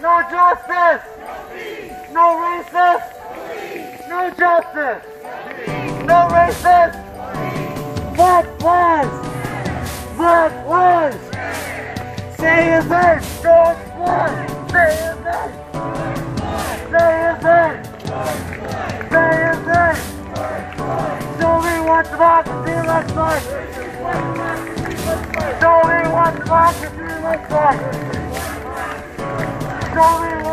No justice. No racist. No justice. No racist. Black lives. Black lives. Say his name. George Floyd. Say his name. Say name. Say. Show me what democracy looks like. Show me what democracy looks like. Show